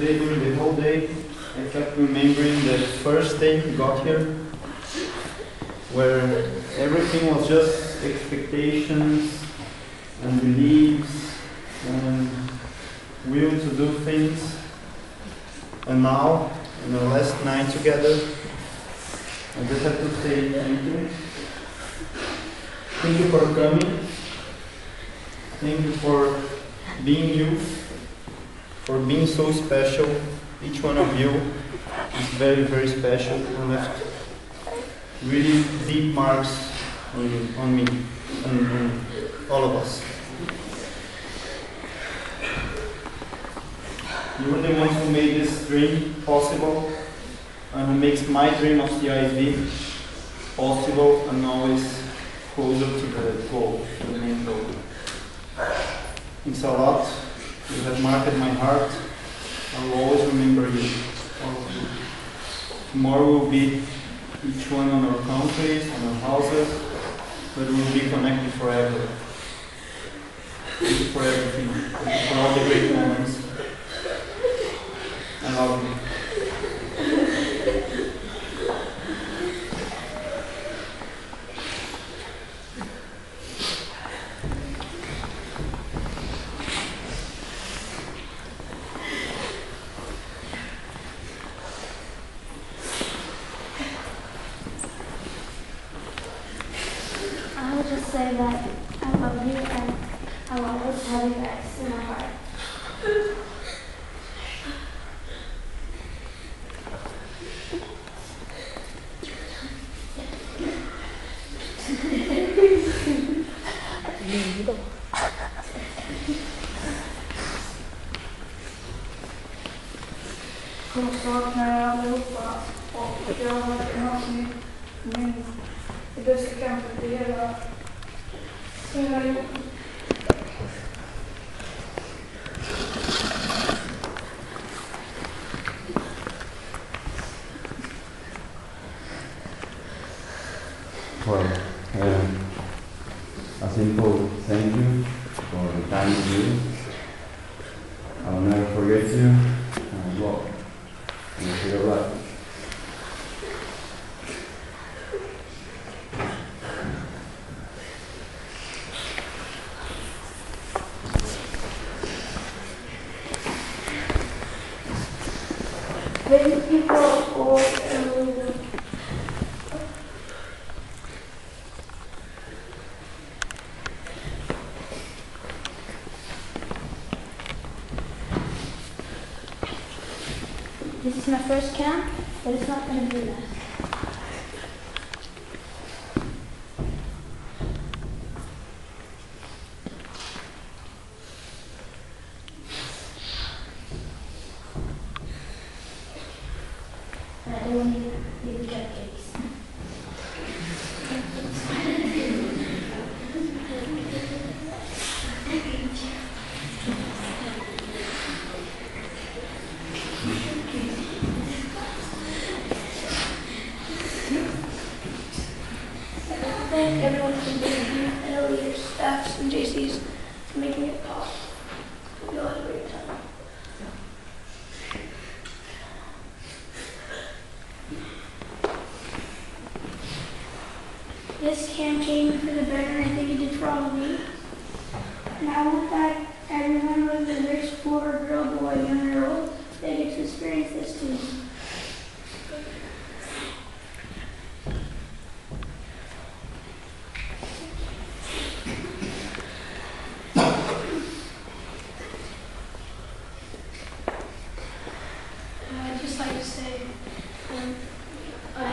today during the whole day, I kept remembering the first day we got here, where everything was just expectations and beliefs and will to do things. And now, in the last night together, I just have to say thank you. Thank you for coming. Thank you for being you, for being so special. Each one of you is very, very special and left really deep marks on, on me and on all of us. You are the ones who made this dream possible and who makes my dream of CISV possible and always closer to the goal, to the main goal. It's a lot. You have marked my heart. I will always remember you. you. Tomorrow will be each one on our countries, on our houses, but we will be connected forever. Thank you for everything. For all the great moments. I love you. Just say that I love you and I'll always have you guys in my heart. Jag saknar er allihopa och jag Well, um, a simple thank you for the time you. I will never forget you. And well, for your life. This is my first camp, but it's not going to be last. Thank everyone for being here, all your staffs and JCs for making it possible. We all had a great time. This campaign for the better, I think it did for all of me. And I want that everyone, whether they're school or girl, boy, young or old, they get to experience this too. I'd just like to say, um, I